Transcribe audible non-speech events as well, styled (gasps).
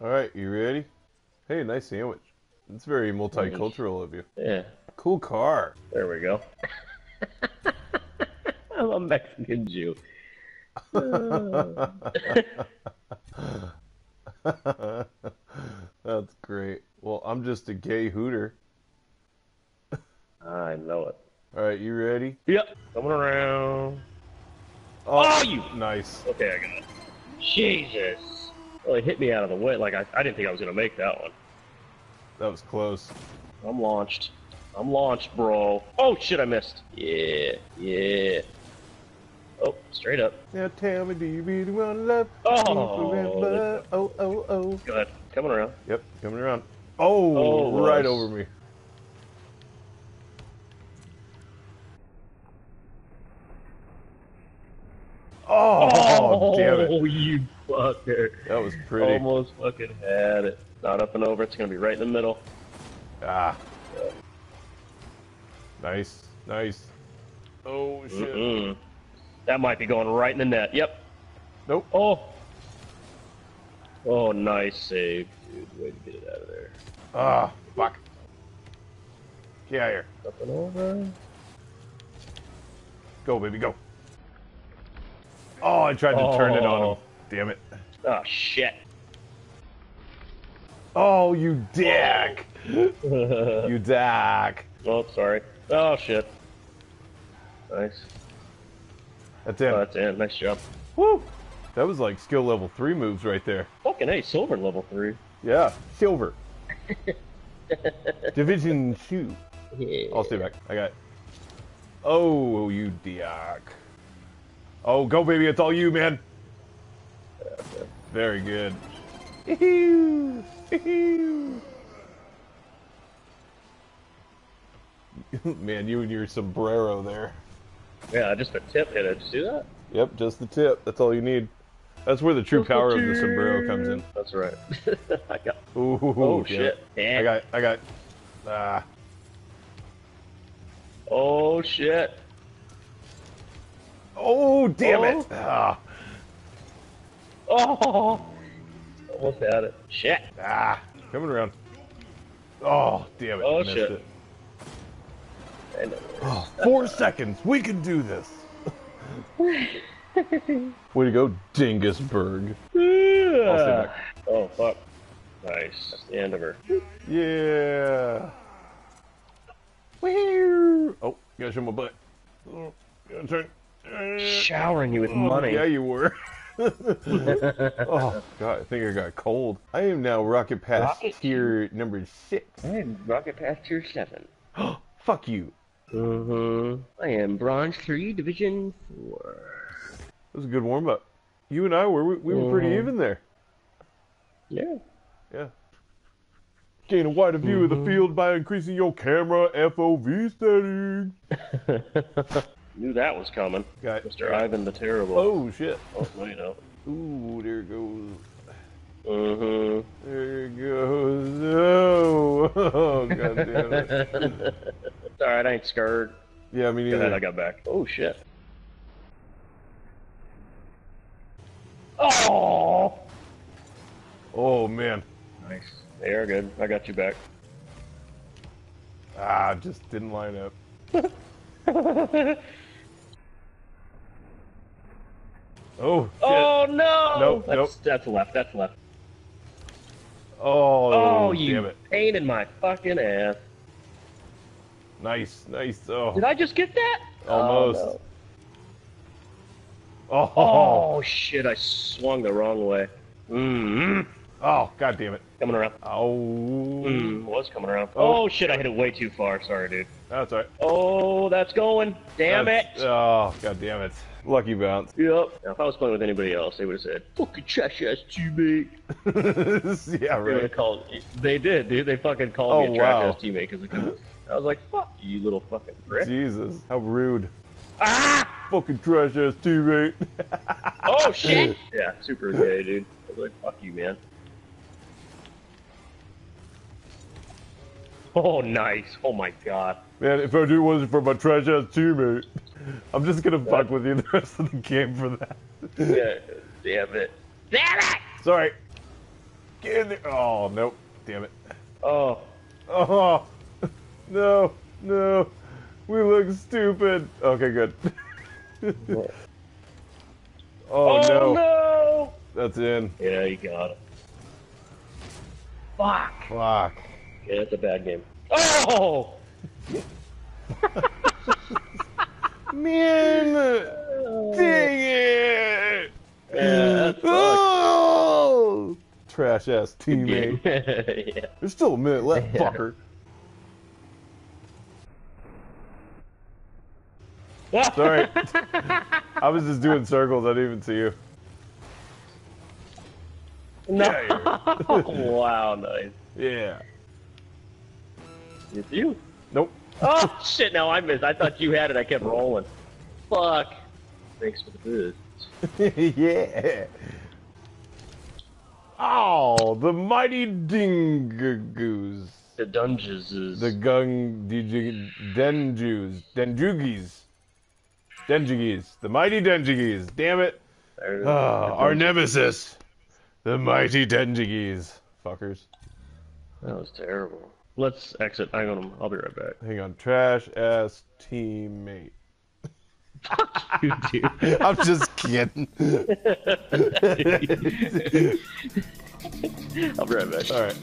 All right, you ready? Hey, nice sandwich. It's very multicultural of you. Yeah, Cool car. there we go. (laughs) I'm a Mexican Jew. (laughs) That's great. Well, I'm just a gay hooter. I know it. All right, you ready? Yep. Coming around. Oh, Oh, you- Nice. Okay, I got it. Jesus. It hit me out of the way. Like, I, I didn't think I was going to make that one. That was close. I'm launched. I'm launched, bro. Oh, shit, I missed. Yeah, yeah. Oh, straight up. Now tell me, do you really want to love Oh, forever? Oh, oh, oh. Go ahead. Coming around. Yep, coming around. Oh, Oh, right nice. over me. Oh, damn it. Oh, you fucker. That was pretty. Almost fucking had it. Not up and over. It's going to be right in the middle. Ah. Nice, nice. Oh, shit. Mm-mm. That might be going right in the net. Yep. Nope. Oh. Oh, nice save, dude. Way to get it out of there. Ah, fuck. Get out of here. Up and over. Go, baby, go. Oh, I tried to turn it on him. Damn it. Oh, shit. Oh, you dick. (laughs) You dick. Oh, sorry. Oh, shit. Nice. That's it. Oh, that's it. Nice job. Woo. That was like skill level 3 moves right there. Fucking A, silver level 3. Yeah, silver. (laughs) Division 2. Yeah. I'll stay back. I got. Oh, you dick. Oh, go, baby. It's all you, man. Very good. (laughs) Man, you and your sombrero there. Yeah, just a tip hit it. Did you see that? Yep, just the tip. That's all you need. That's where the true power of the sombrero comes in. That's right. (laughs) I got. Ooh, Oh, yeah. shit. I got, I got. Ah, Oh, shit. oh, damn it! Oh. Ah, Oh. Almost had it. Shit. ah, coming around. Oh, damn it! Oh, missed shit. it. Oh, four seconds. We can do this. Way to go, Dingusberg. stay back. Oh, fuck. Nice. That's the end of her. Yeah. Woo. Oh, gotta show my butt. Oh, gotta turn. Showering you with Oh, money. Yeah, you were. (laughs) oh god, I think I got cold. I am now Rocket Pass Rocket tier number six. I am Rocket Pass tier 7. (gasps) Fuck you. Mm-hmm. I am bronze 3, division 4. That was a good warm up. You and I were we, we were pretty Mhm. even there. Yeah. Yeah. Gain a wider view of the field by increasing your camera FOV setting. (laughs) Knew that was coming. Got Mr. Ivan the Terrible. Oh shit. Oh, no, you know. (laughs) Ooh, there it goes. Mm-hmm. There it goes. Oh, oh (laughs) (laughs) god damn it. it's alright, I ain't scared. Yeah, me Go ahead, I got back. Oh, shit. Oh! Oh man. Nice. They are good. I got you back. Ah, just didn't line up. (laughs) Oh shit. Oh no! Nope, that's, nope. That's left. That's left. Oh, Oh, you damn it. pain in my fucking ass. Nice, nice. Oh, Did I just get that? Almost. Oh, oh, oh shit! I swung the wrong way. Mm-hmm. Oh, god damn it. Coming around. Oh, Mm, was coming around. Oh. Oh. shit! I hit it way too far. Sorry, dude. that's all right. Oh, that's going. Damn That's- it. Oh, god damn it. Lucky bounce. Yep. Now, if I was playing with anybody else, they would have said, "Fucking trash ass teammate." (laughs) yeah, They right. have called. They did, dude. They fucking called Oh, me a trash wow. ass teammate because I was like, "Fuck you, little fucking prick." Jesus, how rude. Ah! Fucking trash ass teammate. (laughs) Oh shit! yeah, super gay, dude. I was like, "Fuck you, man." Oh, nice. Oh my god. Man, if I do wasn't for my trash ass teammate, I'm just gonna fuck with you the rest of the game for that. Yeah, damn it. Damn it! Sorry. Get in there. Oh, nope. Damn it. Oh, Oh, no, no. We look stupid. Okay, good. (laughs) oh, oh no. no! That's in. Yeah, you got it. Fuck. Fuck. Yeah, it's a bad game. Oh! (laughs) Man, dang it. Yeah. Oh! Trash ass teammate. (laughs) yeah. There's still a minute left, fucker. Sorry. (laughs) I was just doing circles. I didn't even see you. No. Yeah, wow, nice. Yeah. It's you. Nope. Oh shit! Now I missed. I thought you had it. I kept rolling. Fuck. Thanks for the boost. (laughs) yeah. Oh, the mighty dingagoos. The dungeons is. The gung digi- denjus. Denjugis. Denjigis. The mighty denjigis. Damn it. There- Ah, our nemesis. The mighty denjigis. Fuckers. That was terrible. Let's exit. Hang on. I'll be right back. Hang on. Trash ass teammate. (laughs) You do. (laughs) I'm just kidding. (laughs) I'll be right back. All right.